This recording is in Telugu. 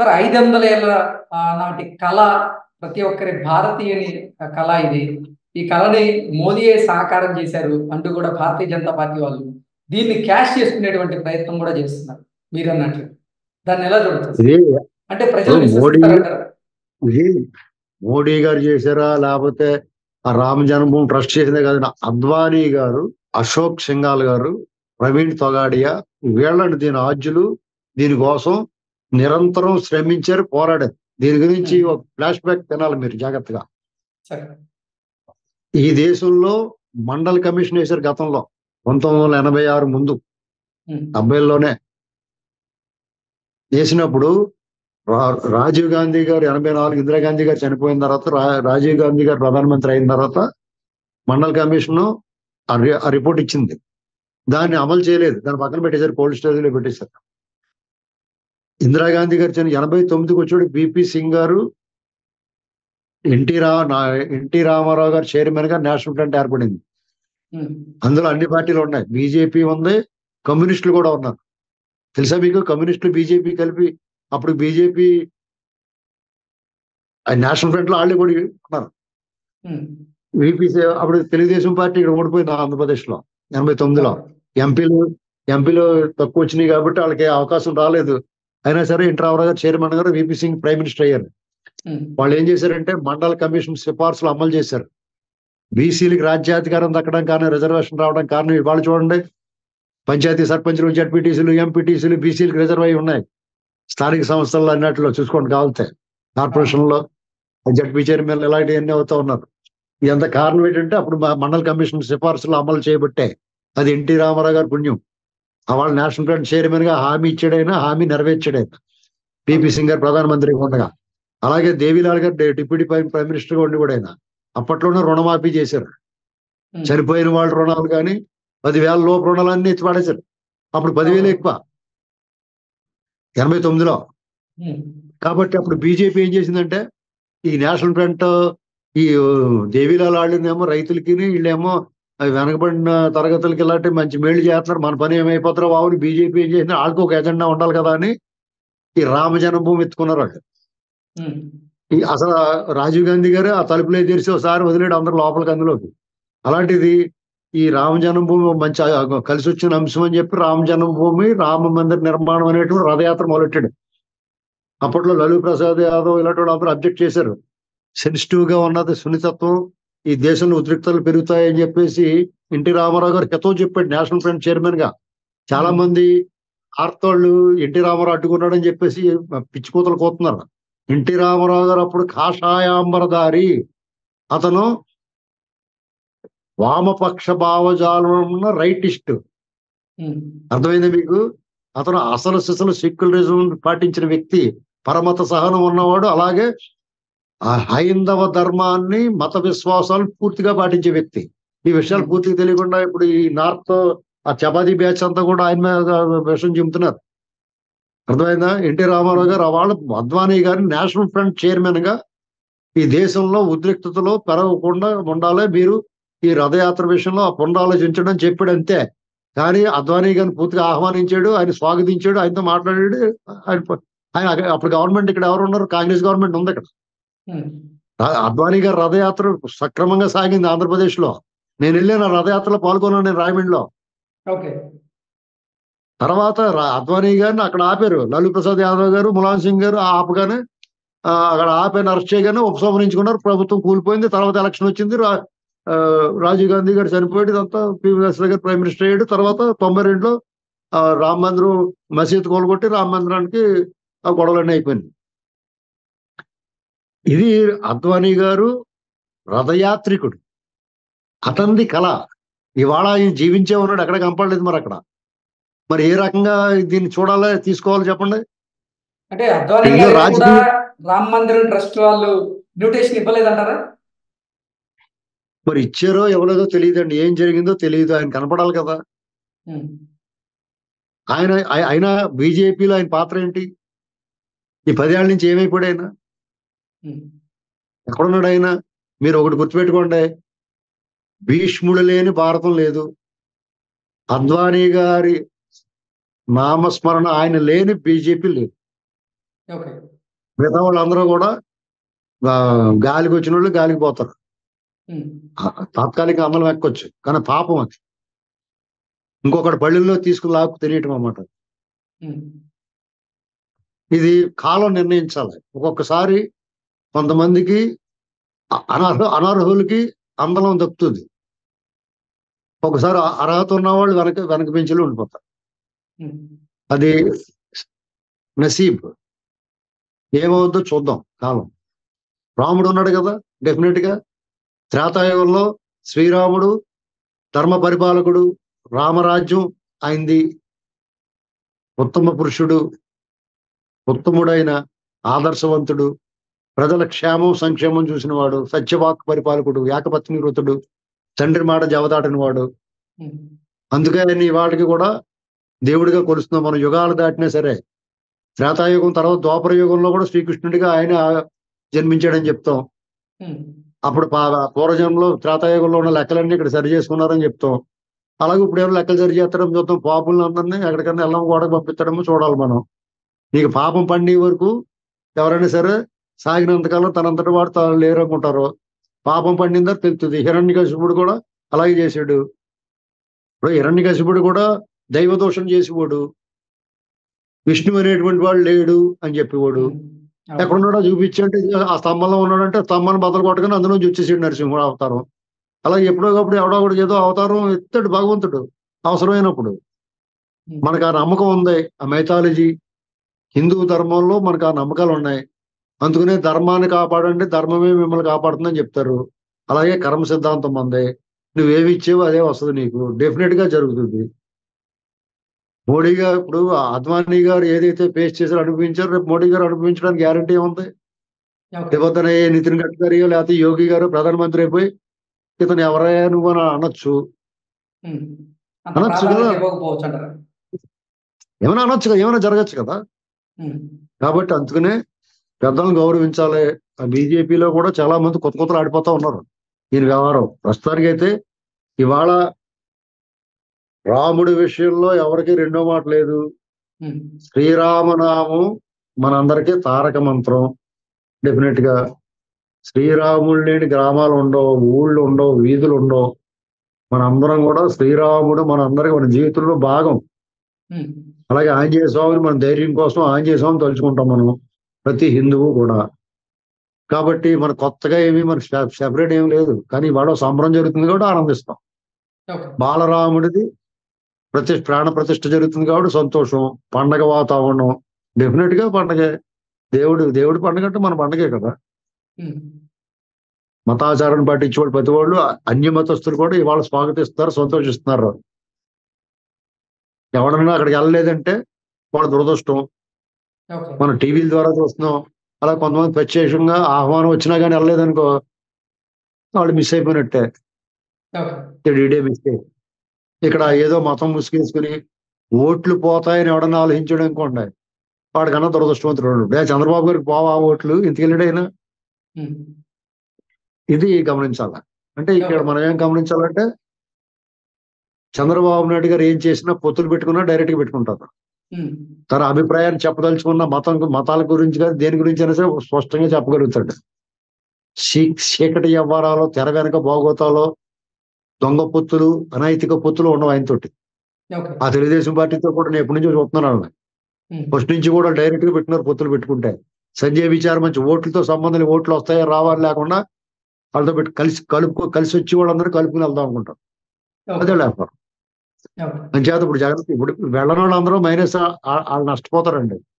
సార్ ఐదు వందల ఏళ్ళ నాటి కళ ప్రతి ఒక్కరి భారతీయుని కళ ఇది. ఈ కళని మోదీయే సాకారం చేశారు అంటూ కూడా భారతీయ జనతా పార్టీ వాళ్ళు. దీన్ని క్యాష్ చేసుకునేటువంటి ప్రయత్నం కూడా చేస్తున్నారు. మీరు అన్నట్లు దాన్ని ఎలా చూడొచ్చు? అంటే ప్రజలు మోడీ- గారు చేశారా? లేకపోతే ఆ రామ జన్మభూమి ట్రస్ట్ చేసిందే కదా. అద్వానీ గారు అశోక్ సింఘాల్ గారు ప్రవీణ్ తొగాడియా వీళ్ళని దీని ఆద్యులు దీనికోసం నిరంతరం శ్రమించారు పోరాడారు. దీని గురించి ఒక ఫ్లాష్ బ్యాక్ తినాలి మీరు జాగ్రత్తగా. ఈ దేశంలో మండల్ కమిషన్ వేశారు గతంలో పంతొమ్మిది వందల ఎనభై ఆరు ముందు. డెబ్బైలోనే వేసినప్పుడు రాజీవ్ గాంధీ గారు ఎనభై నాలుగు ఇందిరాగాంధీ గారు చనిపోయిన తర్వాత రాజీవ్ గాంధీ గారు ప్రధానమంత్రి అయిన తర్వాత మండల్ కమిషన్ ఆ రిపోర్ట్ ఇచ్చింది. దాన్ని అమలు చేయలేదు. దాన్ని పక్కన పెట్టేశారు కోల్డ్ స్టోరేజ్లో పెట్టేశారు. ఇందిరాగాంధీ గారు చని ఎనభై తొమ్మిదికి వచ్చాడు బిపి సింగ్ గారు ఎన్టీ రా ఎన్టీ రామారావు గారు చైర్మన్గా నేషనల్ ఫ్రంట్ ఏర్పడింది. అందులో అన్ని పార్టీలు ఉన్నాయి. బీజేపీ ఉంది కమ్యూనిస్టులు కూడా ఉన్నారు. తెలుసా మీకు? కమ్యూనిస్టులు బీజేపీ కలిపి అప్పుడు బీజేపీ నేషనల్ ఫ్రంట్లో వాళ్ళు కూడా ఉన్నారు. వీపీసీ అప్పుడు తెలుగుదేశం పార్టీ ఇక్కడ ఓడిపోయింది ఆంధ్రప్రదేశ్లో ఎనభై తొమ్మిదిలో. ఎంపీలు ఎంపీలు తక్కువ వచ్చినాయి కాబట్టి వాళ్ళకి అవకాశం రాలేదు. అయినా సరే రామారావు గారు చైర్మన్ గారు వీపీ సింగ్ ప్రైమ్ మినిస్టర్ అయ్యారు. వాళ్ళు ఏం చేశారంటే మండల కమిషన్ సిఫార్సులు అమలు చేశారు. బీసీలకు రాజ్యాధికారం దక్కడం కారణం రిజర్వేషన్ రావడం కారణం ఇవాళ చూడండి. పంచాయతీ సర్పంచులు జడ్పీటీసీలు ఎంపీటీసీలు బీసీలకు రిజర్వ్ అయి ఉన్నాయి. స్థానిక సంస్థల్లో అన్నట్లో చూసుకోండి కావాలితే. కార్పొరేషన్లో జడ్పీ చైర్మన్ ఇలాంటివన్నీ అవుతా ఉన్నారు. ఇదంతా కారణం ఏంటంటే అప్పుడు మండల కమిషన్ సిఫార్సులు అమలు చేయబట్టే. అది ఎన్టీ రామారావు గారి పుణ్యం. వాళ్ళు నేషనల్ ఫ్రంట్ చైర్మన్గా హామీ ఇచ్చాడైనా హామీ నెరవేర్చాడైనా పిపి సింగ్ గారు ప్రధానమంత్రిగా ఉండగా. అలాగే దేవిలాల్ గారు డిప్యూటీ ప్రైమ్ ప్రైమ్ మినిస్టర్గా ఉండి కూడా ఆయన. అప్పట్లోనే రుణమాఫీ చేశారు. చనిపోయిన వాళ్ళ రుణాలు కానీ పదివేల లోపు రుణాలన్నీ ఎత్తి పడేశారు. అప్పుడు పదివేలు ఎక్కువ. ఎనభై తొమ్మిదిలో. కాబట్టి అప్పుడు బీజేపీ ఏం చేసిందంటే ఈ నేషనల్ ఫ్రంట్ ఈ దేవిలాల్ వాళ్ళనేమో రైతులకి వీళ్ళేమో అవి వెనకబడిన తరగతులకి ఇలాంటి మంచి మేళ్ళు చేస్తున్నారు. మన పని ఏమైపోతారో బాబు బీజేపీ ఏం చేసింది వాళ్ళకి ఒక ఎజెండా ఉండాలి కదా అని ఈ రామ జన్మభూమి ఎత్తుకున్నారు వాళ్ళు. ఈ అసలు రాజీవ్ గాంధీ గారు ఆ తలుపులే తెరిచి ఒకసారి వదిలేడు అందరు లోపలికి అందులోకి. అలాంటిది ఈ రామ జన్మభూమి మంచి కలిసి వచ్చిన అంశం అని చెప్పి రామ జన్మభూమి రామ మందిర నిర్మాణం అనేటువంటి రథయాత్ర మొదలెట్టాడు. అప్పట్లో లలూ ప్రసాద్ యాదవ్ ఇలాంటి వాళ్ళు అందరూ అబ్జెక్ట్ చేశారు. సెన్సిటివ్గా ఉన్నది సున్నితత్వం ఈ దేశంలో ఉద్రిక్తలు పెరుగుతాయని చెప్పేసి ఎన్టీ రామారావు గారు హితవు చెప్పాడు నేషనల్ ఫ్రంట్ చైర్మన్గా. చాలా మంది ఆర్తోళ్ళు ఎన్టీ రామారావు అడ్డుకున్నాడని చెప్పేసి పిచ్చిపోతలు కోతున్నారు. ఎన్టీ రామారావు గారు అప్పుడు కాషాయాంబరధారి. అతను వామపక్ష భావజాలం ఉన్న రైటిస్ట్ అర్థమైంది మీకు? అతను అసలు సిసలు సెక్యులరిజం పాటించిన వ్యక్తి. పరమత సహనం ఉన్నవాడు. అలాగే ఆ హైందవ ధర్మాన్ని మత విశ్వాసాలు పూర్తిగా పాటించే వ్యక్తి. ఈ విషయాలు పూర్తిగా తెలియకుండా ఇప్పుడు ఈ నార్త్ ఆ చపాతీ బ్యాచ్ అంతా కూడా ఆయన మీద విషయం చెబుతున్నారు. అర్థమైందా? ఎన్టీ రామారావు గారు వాళ్ళు అద్వానీ గారిని నేషనల్ ఫ్రంట్ చైర్మన్గా ఈ దేశంలో ఉద్రిక్తతలో పెరగకుండా ఉండాలి. మీరు ఈ రథయాత్ర విషయంలో ఆ పునరాలోచించడం చెప్పాడు అంతే. కానీ అద్వానీ గారిని పూర్తిగా ఆహ్వానించాడు ఆయన స్వాగతించాడు ఆయనతో మాట్లాడాడు. ఆయన ఆయన అప్పుడు గవర్నమెంట్ ఇక్కడ ఎవరు ఉన్నారు? కాంగ్రెస్ గవర్నమెంట్ ఉంది ఇక్కడ అద్వానీ గారి రథయాత్ర సక్రమంగా సాగింది ఆంధ్రప్రదేశ్లో నేను వెళ్ళాను రథయాత్రలో పాల్గొన్నాను నేను రాయమండ్రిలో. తర్వాత అద్వానీ గారిని అక్కడ ఆపారు. లాలూ ప్రసాద్ యాదవ్ గారు ములాయం సింగ్ గారు ఆపగానే అక్కడ ఆపాను అరెస్ట్ చేయగానే ఉపసంహరించుకున్నారు. ప్రభుత్వం కూలిపోయింది. తర్వాత ఎలక్షన్ వచ్చింది. రాజీవ్ గాంధీ గారు చనిపోయాడు. ఇదంతా పివి నరసింహ గారు ప్రైమ్ మినిస్టర్ అయ్యాడు. తర్వాత తొంభై రెండులో రామ్ మందిరం మసీద్ కోలుకొట్టి రామ మందిరానికి గొడవలన్నీ అయిపోయింది ఇది అద్వానీ గారు రథయాత్రికుడు. అతనిది కళ. ఇవాళ ఆయన జీవించే ఉన్నాడు ఎక్కడ కనపడలేదు మరి అక్కడ. మరి ఏ రకంగా దీన్ని చూడాలి తీసుకోవాలి చెప్పండి. అంటే అద్వానీ రామ్ మందిరం ట్రస్ట్ వాళ్ళు ఇన్విటేషన్ ఇవ్వలేదంటారా? మరి ఇచ్చారో ఎవలేదో తెలియదండి. ఏం జరిగిందో తెలియదు. ఆయన కనపడాలి కదా. ఆయన ఆయ- ఆయన బీజేపీలో ఆయన పాత్ర ఏంటి? ఈ పదేళ్ళ నుంచి ఏమైపోయాడు ఆయన? ఎక్కడున్నాడు ఆయన మీరు ఒకటి గుర్తుపెట్టుకోండి. భీష్ముడు లేని భారతం లేదు. అద్వానీ గారి నామస్మరణ ఆయన లేని బీజేపీ లేదు. మిగతా వాళ్ళందరూ కూడా గాలికి వచ్చిన వాళ్ళు గాలికి పోతారు. తాత్కాలిక అందలం ఎక్కొచ్చు కానీ పాపం అది. ఇంకొకటి పళ్ళుల్లో తీసుకుని లాక్కు తెలియటం అన్నమాట ఇది కాలం నిర్ణయించాలి. ఒక్కొక్కసారి కొంతమందికి అనర్హ అనర్హులకి అందలం దక్కుతుంది. ఒకసారి అర్హత ఉన్న వాళ్ళు వెనక వెనక బెంచ్లో ఉండిపోతారు. అది నసీబ్. ఏమవుద్దో చూద్దాం కాలం. రాముడు ఉన్నాడు కదా డెఫినెట్గా త్రేతాయుగంలో శ్రీరాముడు ధర్మ పరిపాలకుడు రామరాజ్యం అయింది. ఉత్తమ పురుషుడు ఉత్తముడైన ఆదర్శవంతుడు ప్రజల క్షేమం సంక్షేమం చూసిన వాడు సత్యవాక్ పరిపాలకుడు ఏకపత్ని వృతుడు తండ్రి మాట జవదాటని వాడు. అందుకే నీ వాటికి కూడా దేవుడిగా కొలుస్తున్నాం. మనం యుగాలు దాటినా సరే త్రేతాయుగం తర్వాత ద్వాపర యుగంలో కూడా శ్రీకృష్ణుడిగా ఆయన జన్మించాడని చెప్తాం. అప్పుడు పూర్వజన్మలో త్రేతాయుగంలో ఉన్న లెక్కలన్నీ ఇక్కడ సరి చేసుకున్నారని చెప్తాం. అలాగే ఇప్పుడు ఏమో లెక్కలు సరి చేస్తాడని చూద్దాం. పాపులను అందరినీ ఎక్కడికన్నా ఎల్లం కూడా పంపిస్తాడేమో చూడాలి మనం. నీకు పాపం పండి వరకు ఎవరైనా సరే సాగినంతకాలం తనంతటి వాడు తాను లేరు అనుకుంటారు పాపం పండిందా తెలుస్తుంది హిరణ్యకశిపుడు కూడా అలాగే చేశాడు. ఇప్పుడు హిరణ్యకశిపుడు కూడా దైవ దోషం చేసేవాడు. విష్ణు అనేటువంటి వాడు లేడు అని చెప్పేవాడు. ఉమ్, ఎక్కడ ఉన్నాడో చూపించంటే ఆ స్తంభంలో ఉన్నాడంటే స్తంభాన్ని బద్దలు కొట్టగానే అందులో వచ్చేసాడు నరసింహుడు అవతారం. అలా ఎప్పుడోకప్పుడు ఎవడో ఒకటి ఏదో అవతారం ఎత్తాడు భగవంతుడు అవసరమైనప్పుడు. మనకు ఆ నమ్మకం ఉంది. ఆ మైథాలజీ హిందూ ధర్మంలో మనకు ఆ నమ్మకాలు ఉన్నాయి. అందుకనే ధర్మాన్ని కాపాడండి ధర్మమే మిమ్మల్ని కాపాడుతుందని చెప్తారు. అలాగే కర్మ సిద్ధాంతం ఉంది నువ్వేమి ఇచ్చేవో అదే వస్తుంది నీకు. డెఫినెట్గా జరుగుతుంది. మోడీ గారు ఇప్పుడు అద్వానీ గారు ఏదైతే పేస్ట్ చేశారో అనిపించారో రేపు మోడీ గారు అనిపించడానికి గ్యారంటీ ఏముంది? ఏ నితిన్ గడ్కరీ లేకపోతే యోగి గారు ప్రధానమంత్రి అయిపోయి ఇతను ఎవరయ్యా నువ్వు అని అనొచ్చు. అనొచ్చు కదా. ఏమైనా అనొచ్చు కదా ఏమైనా జరగచ్చు కదా. కాబట్టి అందుకనే పెద్దలను గౌరవించాలి. ఆ బీజేపీలో కూడా చాలా మంది కొత్త కొత్తలు ఆడిపోతా ఉన్నారు. దీని వ్యవహారం. ప్రస్తుతానికి అయితే ఇవాళ రాముడి విషయంలో ఎవరికి రెండో మాట లేదు. శ్రీరామనామం మనందరికీ తారక మంత్రం. డెఫినెట్గా శ్రీరాముడు లేని గ్రామాలు ఉండవు ఊళ్ళు ఉండవు వీధులు ఉండవు. మనందరం కూడా శ్రీరాముడు మనందరికి మన జీవితంలో భాగం. అలాగే ఆంజనేయ స్వామిని మన ధైర్యం కోసం ఆంజనేయ స్వామిని తలుచుకుంటాం మనం. ప్రతి హిందువు కూడా. కాబట్టి మన కొత్తగా ఏమీ మనకి సెపరేట్ ఏం లేదు. కానీ ఇవాళ సంబరం జరుగుతుంది కాబట్టి ఆనందిస్తాం. బాలరాముడిది ప్రతి ప్రాణ ప్రతిష్ఠ జరుగుతుంది కాబట్టి సంతోషం పండగ వాతావరణం. డెఫినెట్గా పండగే. దేవుడు దేవుడి పండగ అంటే మన పండగే కదా. మతాచారాన్ని పాటించేవాడు ప్రతి వాళ్ళు అన్య మతస్థులు కూడా ఇవాళ స్వాగతిస్తున్నారు సంతోషిస్తున్నారు. ఎవడన్నా అక్కడికి వెళ్ళలేదంటే వాళ్ళ దురదృష్టం. మనం టీవీల ద్వారా చూస్తున్నాం. అలా కొంతమంది ప్రత్యక్షంగా ఆహ్వానం వచ్చినా కానీ వెళ్ళలేదనుకో వాళ్ళు మిస్ అయిపోయినట్టే. ఇడే మిస్టేక్ ఇక్కడ ఏదో మతం ముసుగేసుకుని ఓట్లు పోతాయని ఎవడన్నా ఆలోచించడం అనుకోండి. వాడికన్నా దురదృష్టవంతుడు ఏ చంద్రబాబు గారికి పోవా ఓట్లు? ఇంతకెళ్ళాడైనా ఉమ్, ఇది గమనించాల. అంటే ఇక్కడ మనం ఏం గమనించాలంటే చంద్రబాబు నాయుడు గారు ఏం చేసినా పొత్తులు పెట్టుకున్నా డైరెక్ట్గా పెట్టుకుంటారు. తన అభిప్రాయాన్ని చెప్పదలుచుకున్న మతం మతాల గురించి కానీ దేని గురించి అయినా సరే స్పష్టంగా చెప్పగలుగుతాడు. చీకటి వ్యవహారాలు తెర వెనక బాగోతాలో దొంగ పొత్తులు అనైతిక పొత్తులు ఉండవు ఆయనతోటి. ఆ తెలుగుదేశం పార్టీతో కూడా నేను ఎప్పటి నుంచో చూస్తున్నాను ఉమ్, ఫస్ట్ నుంచి కూడా డైరెక్ట్గా పెట్టినారు పొత్తులు పెట్టుకుంటే. సంజయ్ విచారం మంచి ఓట్లతో సంబంధం ఓట్లు వస్తాయో రావాలి లేకుండా వాళ్ళతో పెట్టి కలిసి కలుపుకో కలిసి వచ్చి వాళ్ళందరూ కలుపుకుని వెళ్దాం అనుకుంటాం. అదే లేకపోతే అంచేత ఇప్పుడు జాగ్రత్త ఇప్పుడు వెళ్ళని వాళ్ళందరూ మైనస్ వాళ్ళు నష్టపోతారండి.